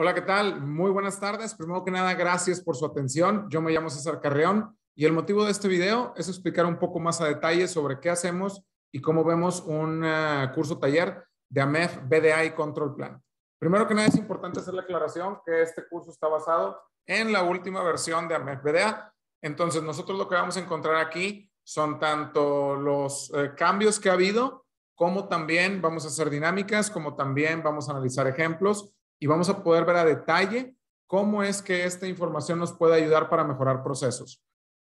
Hola, ¿qué tal? Muy buenas tardes. Primero que nada, gracias por su atención. Yo me llamo César Carreón y el motivo de este video es explicar un poco más a detalle sobre qué hacemos y cómo vemos un uh, curso taller de AMEF, BDA y Control Plan. Primero que nada, es importante hacer la aclaración que este curso está basado en la última versión de AMEF BDA. Entonces, nosotros lo que vamos a encontrar aquí son tanto los eh, cambios que ha habido, como también vamos a hacer dinámicas, como también vamos a analizar ejemplos y vamos a poder ver a detalle cómo es que esta información nos puede ayudar para mejorar procesos.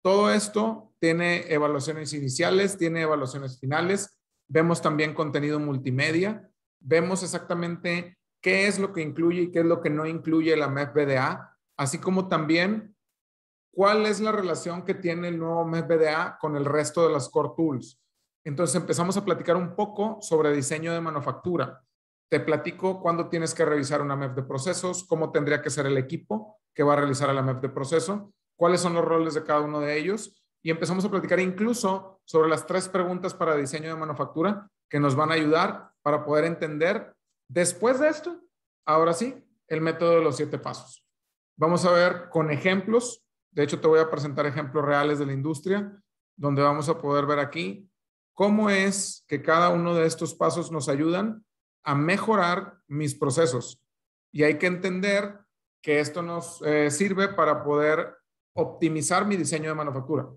Todo esto tiene evaluaciones iniciales, tiene evaluaciones finales, vemos también contenido multimedia, vemos exactamente qué es lo que incluye y qué es lo que no incluye la MEF-BDA, así como también cuál es la relación que tiene el nuevo MEF-BDA con el resto de las Core Tools. Entonces empezamos a platicar un poco sobre diseño de manufactura. Te platico cuándo tienes que revisar una MEF de procesos, cómo tendría que ser el equipo que va a realizar la MEF de proceso, cuáles son los roles de cada uno de ellos y empezamos a platicar incluso sobre las tres preguntas para diseño de manufactura que nos van a ayudar para poder entender después de esto, ahora sí, el método de los siete pasos. Vamos a ver con ejemplos, de hecho te voy a presentar ejemplos reales de la industria, donde vamos a poder ver aquí cómo es que cada uno de estos pasos nos ayudan a mejorar mis procesos. Y hay que entender que esto nos eh, sirve para poder optimizar mi diseño de manufactura.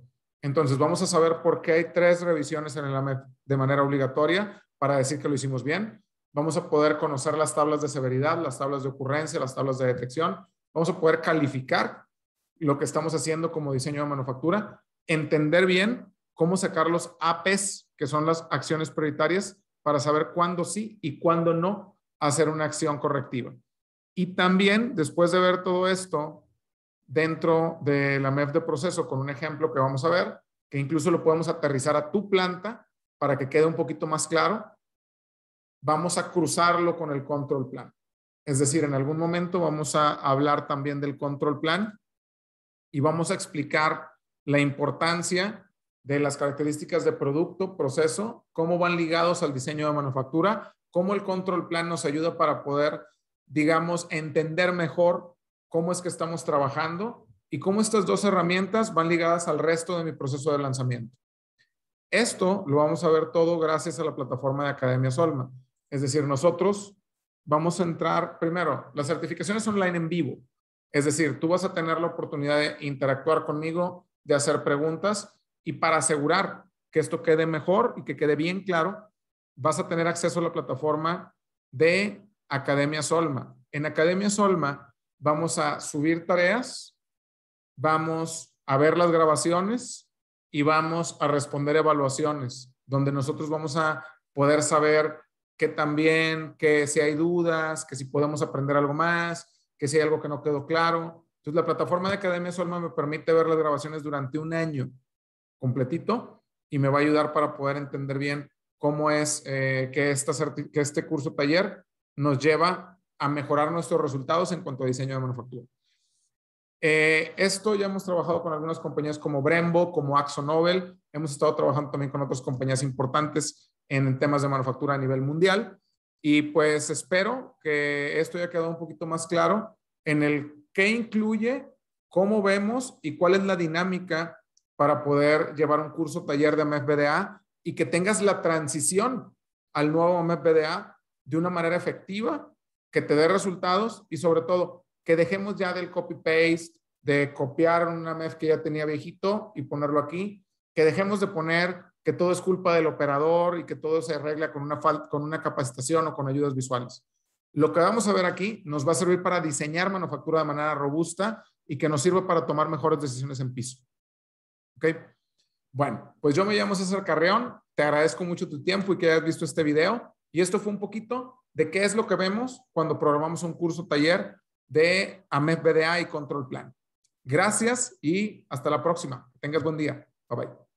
Entonces, vamos a saber por qué hay tres revisiones en el AMET de manera obligatoria para decir que lo hicimos bien. Vamos a poder conocer las tablas de severidad, las tablas de ocurrencia, las tablas de detección. Vamos a poder calificar lo que estamos haciendo como diseño de manufactura, entender bien cómo sacar los APES, que son las acciones prioritarias, para saber cuándo sí y cuándo no hacer una acción correctiva. Y también, después de ver todo esto dentro de la MEF de proceso, con un ejemplo que vamos a ver, que incluso lo podemos aterrizar a tu planta para que quede un poquito más claro, vamos a cruzarlo con el control plan. Es decir, en algún momento vamos a hablar también del control plan y vamos a explicar la importancia de las características de producto, proceso, cómo van ligados al diseño de manufactura, cómo el control plan nos ayuda para poder, digamos, entender mejor cómo es que estamos trabajando y cómo estas dos herramientas van ligadas al resto de mi proceso de lanzamiento. Esto lo vamos a ver todo gracias a la plataforma de Academia Solma. Es decir, nosotros vamos a entrar primero, las certificaciones online en vivo. Es decir, tú vas a tener la oportunidad de interactuar conmigo, de hacer preguntas y para asegurar que esto quede mejor y que quede bien claro, vas a tener acceso a la plataforma de Academia Solma. En Academia Solma vamos a subir tareas, vamos a ver las grabaciones y vamos a responder evaluaciones, donde nosotros vamos a poder saber que también, que si hay dudas, que si podemos aprender algo más, que si hay algo que no quedó claro. Entonces, la plataforma de Academia Solma me permite ver las grabaciones durante un año completito y me va a ayudar para poder entender bien cómo es eh, que, esta que este curso taller nos lleva a mejorar nuestros resultados en cuanto a diseño de manufactura. Eh, esto ya hemos trabajado con algunas compañías como Brembo, como Axo Nobel. Hemos estado trabajando también con otras compañías importantes en temas de manufactura a nivel mundial. Y pues espero que esto haya quedado un poquito más claro en el qué incluye, cómo vemos y cuál es la dinámica para poder llevar un curso taller de MEF-BDA y que tengas la transición al nuevo MEF-BDA de una manera efectiva, que te dé resultados y sobre todo que dejemos ya del copy-paste, de copiar una MEF que ya tenía viejito y ponerlo aquí, que dejemos de poner que todo es culpa del operador y que todo se arregla con una, con una capacitación o con ayudas visuales. Lo que vamos a ver aquí nos va a servir para diseñar manufactura de manera robusta y que nos sirva para tomar mejores decisiones en piso. ¿Ok? Bueno, pues yo me llamo César Carreón, te agradezco mucho tu tiempo y que hayas visto este video. Y esto fue un poquito de qué es lo que vemos cuando programamos un curso taller de AMEF BDA y Control Plan. Gracias y hasta la próxima. tengas buen día. Bye bye.